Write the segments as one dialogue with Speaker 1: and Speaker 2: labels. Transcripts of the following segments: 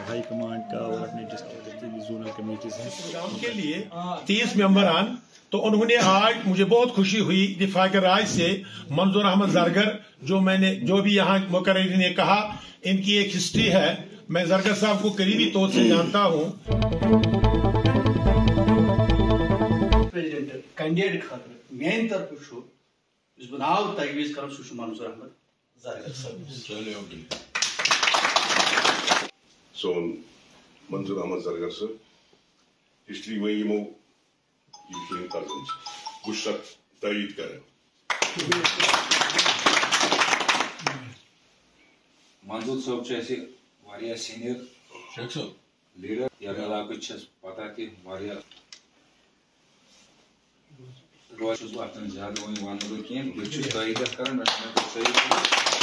Speaker 1: High command का और अपने जोनल कमेटीज हैं
Speaker 2: प्रोग्राम के लिए तीस मेंबरान तो उन्होंने आज मुझे बहुत खुशी हुई दिफा के राज से मंजूर अहमद जरगर जो मैंने जो भी यहाँ मुकर्री ने कहा इनकी एक हिस्ट्री है। मैं जरगर साहब को करीबी तौर से जानता हूँ।
Speaker 3: प्रेसिडेंट कैंडिडेट खतर मेन तरफ़ यस बह नाव तजवीज कर मंजूर अहमद
Speaker 4: सोन मंजूर अहमद जरगर सर हिस्ट्री वही यमो ये कज़न बुश तयद कर।
Speaker 5: मंजूर साहब ऐसे वारिया सीनियर लीडर या इलाके छस पता कि वारिया रोज छुस बह अतन ज़्यादा वही वन कहें बह छुस तयद कर इलाकस मज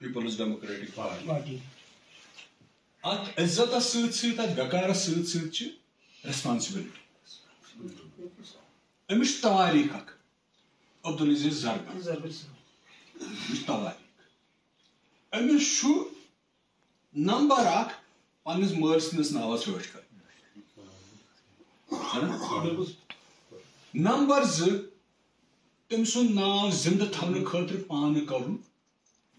Speaker 6: पीपल्स डेमोक्रेटिक पार्टी अत इज़्ज़त सत गकार सत रेस्पॉन्सिबिलिटी अमिश तवारीख अख अब्दुल अज़ीज़ जरगर तवारीख अमिश नंबर अख पन्निस मर सन्दस नावस रच कर। नंबर ज तम सुन नाव जिंद थवन खतर पान कर।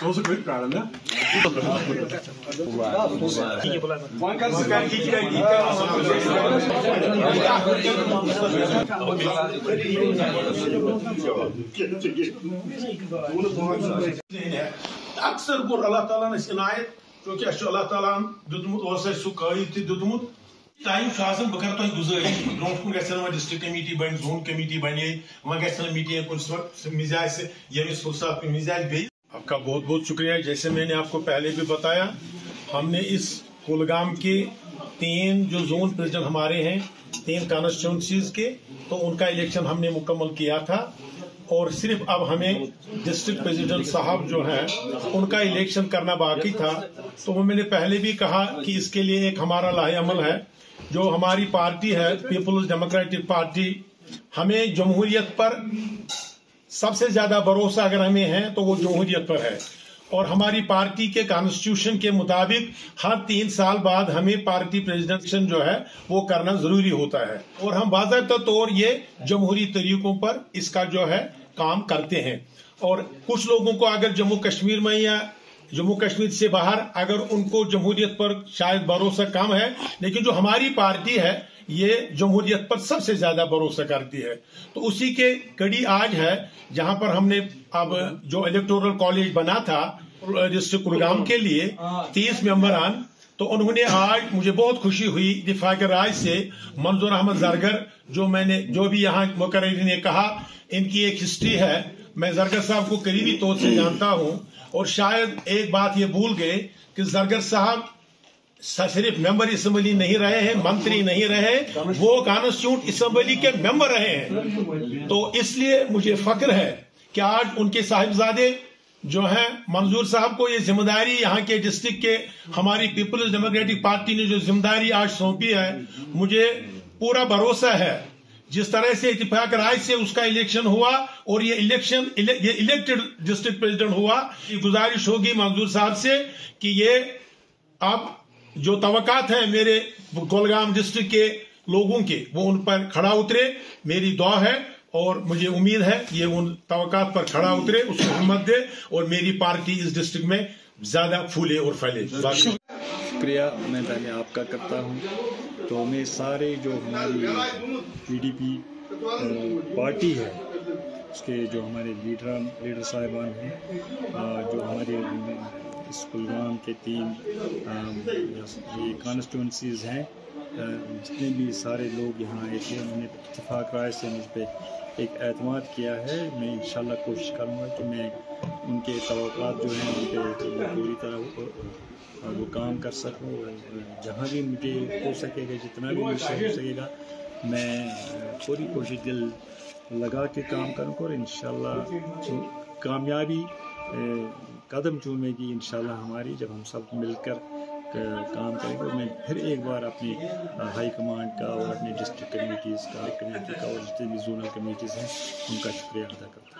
Speaker 6: Sosu
Speaker 2: koyup kararlı. Aksır bu Allah Teala'nın sinayet. Çünkü Allah Teala'nın düdümut olsa su kayıtı düdümut time बह कर तुम गुजारिश ब्रो कुन ग डिस्ट्रिक्ट कमेटी बन, जोन कमेटी बन ग मीटिंग कुन मिजाज साहब मिजाज बे आपका बहुत बहुत शुक्रिया। जैसे मैंने आपको पहले भी बताया, हमने इस कुलगाम के तीन जो जोन प्रेसिडेंट हमारे हैं, तीन कॉन्स्टिट्यूंसीज के तो उनका इलेक्शन हमने मुकम्मल किया था। और सिर्फ़ अब हमें डिस्ट्रिक्ट प्रेसिडेंट साहब जो हैं, उनका इलेक्शन करना बाकी था। तो वो मैंने पहले भी कहा कि इसके लिए एक हमारा लाहे अमल है। जो हमारी पार्टी है, पीपुल्स डेमोक्रेटिक पार्टी, हमें जमहूरियत पर सबसे ज़्यादा भरोसा अगर हमें है तो वो जमहूरियत पर है। और हमारी पार्टी के कॉन्स्टिट्यूशन के मुताबिक हर तीन साल बाद हमें पार्टी प्रेसिडेंशन जो है, वो करना ज़रूरी होता है। और हम बाबा तौर ये जमहूरी तरीकों पर इसका जो है, काम करते हैं। और कुछ लोगों को अगर जम्मू कश्मीर में या जम्मू कश्मीर से बाहर, अगर उनको जमहूरियत पर शायद भरोसा कम है, लेकिन जो हमारी पार्टी है, ये जमहूरियत पर सबसे ज़्यादा भरोसा करती है। तो उसी के कड़ी आज है, जहाँ पर हमने अब जो इलेक्टोरल कॉलेज बना था डिस्ट्रिक्ट कुलगाम के लिए तीस मेंबरान तो उन्होंने आज मुझे बहुत खुशी हुई दिफा के राज से, मंजूर अहमद जरगर, जो मैंने, जो भी यहाँ मुकर्री ने कहा, इनकी एक हिस्ट्री है मैं जरगर साहब को करीबी तौर से जानता हूँ, और शायद एक बात ये भूल गए कि जरगर साहब सिर्फ़ मेंबर असम्बली नहीं रहे हैं, मंत्री नहीं रहे वो कॉन्स्टिट्यूट असम्बली के मेंबर रहे हैं। तो इसलिए मुझे फक्र है कि आज उनके साहिबजादे जो है, मंजूर साहब को ये ज़िम्मेदारी यहाँ के डिस्ट्रिक्ट के हमारी पीपल्स डेमोक्रेटिक पार्टी ने जो ज़िम्मेदारी आज सौंपी है, मुझे पूरा भरोसा है जिस तरह से इतफाक राय से उसका इलेक्शन हुआ और ये इलेक्शन ये इलेक्टेड डिस्ट्रिक्ट प्रेसिडेंट हुआ गुजारिश होगी मंजूर साहब से कि ये अब जो तवकात है मेरे कोलगाम डिस्ट्रिक्ट के लोगों के, वो उन पर खड़ा उतरे, मेरी दुआ है और मुझे उम्मीद है ये उन तवकात पर खड़ा उतरे, उसको हिम्मत दे और मेरी पार्टी इस डिस्ट्रिक्ट में ज़्यादा फूले और फैले।
Speaker 1: शुक्रिया, मैं पहले आपका करता हूँ। तो हमें सारे जो हमारी पीडीपी पार्टी है, उसके जो हमारे लीडर लीडर साहिबान हैं जो हमारे इस कुलगाम के तीन ये कॉन्स्टिट्यूंसीज़ हैं जितने भी सारे लोग यहाँ आए थे, उन्होंने इतफाक़ राय से मुझ पर एक एतमाद किया है। मैं इंशाल्लाह कोशिश करूँगा कि मैं उनके तवक़ात जो हैं उन पर पूरी तरह वो काम कर सकूँ जहाँ भी मुझे हो सकेगा, जितना भी मुझसे हो सकेगा, मैं पूरी कोशिश दिल लगा के काम करूँगा और इन कामयाबी कदम चूमेगी इन हमारी, जब हम सब मिलकर काम करेंगे और मैं फिर एक बार अपनी हाई कमांड का और अपने डिस्ट्रिक्ट कमेटीज़ का कमेटी का और जितने भी जोनल कमेटीज़ हैं, उनका शुक्रिया अदा करता हूँ।